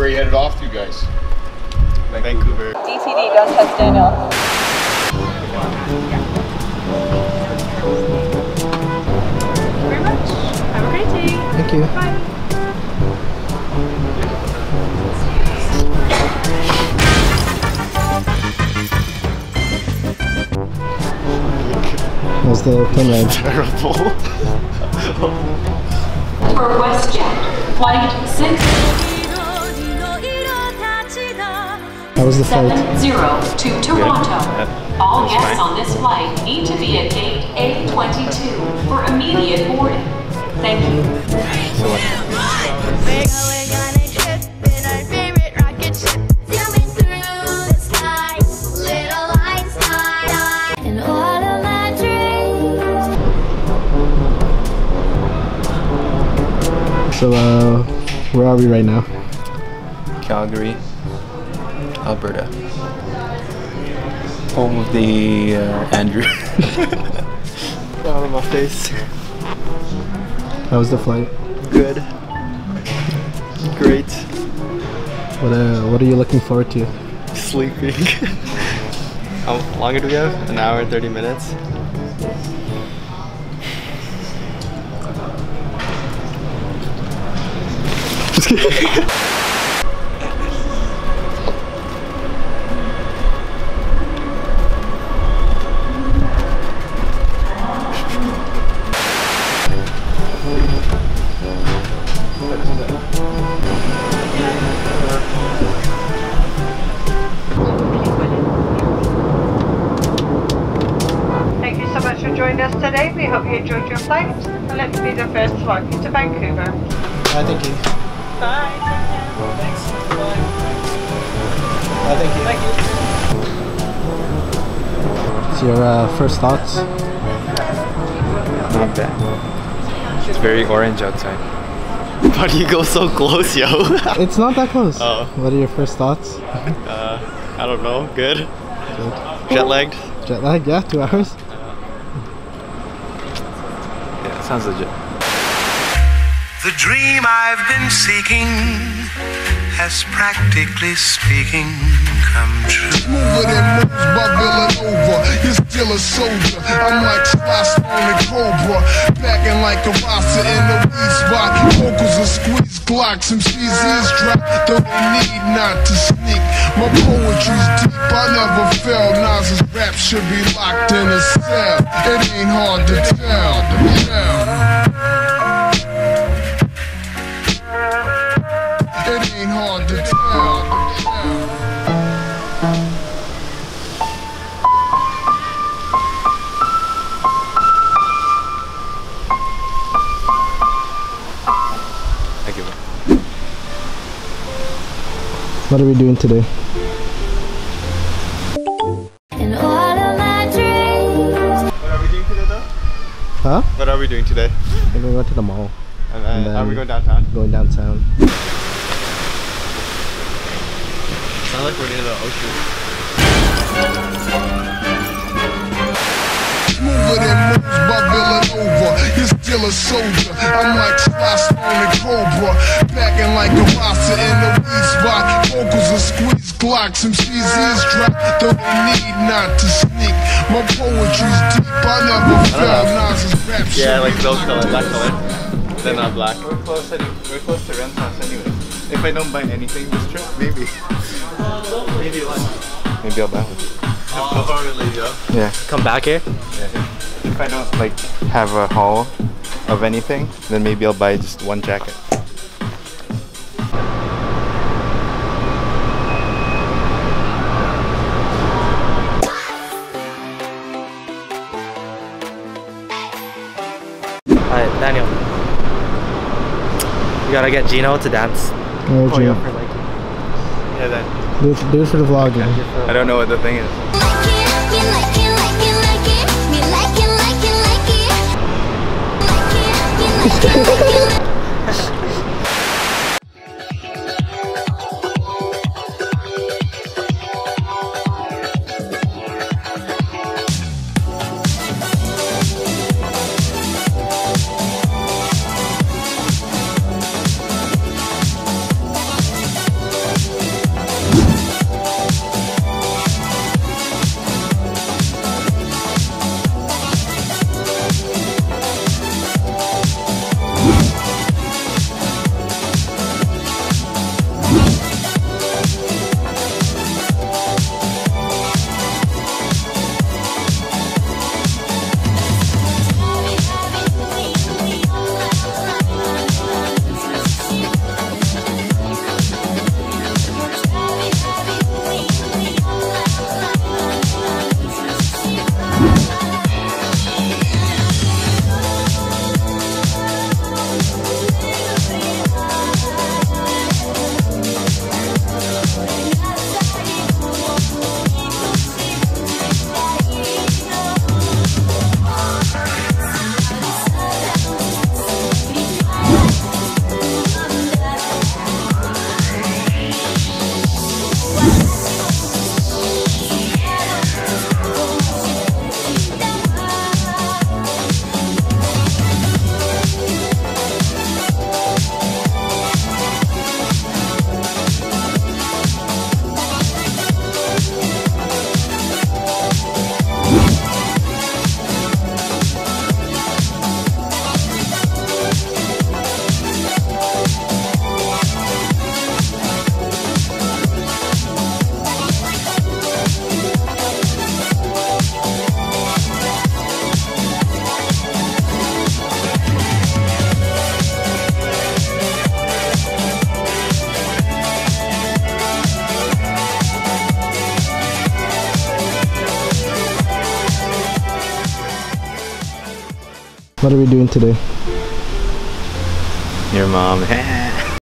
Where are you headed off to, guys? Vancouver. DTD Don't Trust Daniel. very much. Have a great day. Thank you. Bye. How's the plane ride? Terrible. For WestJet, flight How was the flight? 670 to Toronto. That All guests fine. on this flight need to be at gate A22 for immediate boarding. Thank you. So what? We're going on a trip in our favorite rocket ship. Zooming through the sky, little lights on. And all of my dreams. So, uh, where are we right now? Calgary, Alberta. Home of the uh, Andrew. Out of my face. How was the flight? Good. Great. What uh, what are you looking forward to? Sleeping. How long do we have? An hour and 30 minutes? Thank flight. And let's be the first to welcome you to Vancouver. I thank you. Bye. Take. Thanks. Bye. thank you. Thank you. So your uh, first thoughts? Not bad. It's very orange outside. Why do you go so close, yo? It's not that close. Oh. What are your first thoughts? uh, I don't know. Good. Good. Jet lagged. Jet lagged, Yeah, two hours. Yeah, sounds legit. The dream I've been seeking has practically speaking come true. Smoother than moves by Villanova. You're still a soldier. I'm like Sly Stallone and Cobra. Like a Rasta in the weed spot. Vocals are squeezed Glocks. MC's ears drop. Though they need not to sneak. My poetry's deep. I never fail. Nas's rap should be locked in a cell. It ain't hard to tell. It ain't hard to tell. What are we doing today? And all of my dreams. What are we doing today, though? Huh? What are we doing today? We're going to the mall. And, And uh, are we going downtown? Going downtown. Sounds like we're near the ocean. Smoother than moves by Villanova. You're still a soldier. I'm like Sly Stallone and Cobra. Backing like a Rasta in the weed spot. Vocals are squeezed Glocks. MC's ears drop. Though they need not to sneak. My poetry's deep. I never fail. Nas's rap Yeah, like those locked color, in that a color. cell. Then not black. We're close. We're close to Renaissance anyway. If I don't buy anything this trip, maybe. Maybe what? Maybe I'll buy one. How far will you? Yeah. Come back here. If I don't like have a haul of anything, then maybe I'll buy just one jacket. Alright, Daniel. You gotta get Jino to dance. Oh, Jino. up for like Yeah, then Do it, do it for the vlog. man. I don't know what the thing is. Like it, you like it, like it, What are we doing today? Your mom.